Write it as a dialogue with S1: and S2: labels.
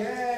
S1: yeah.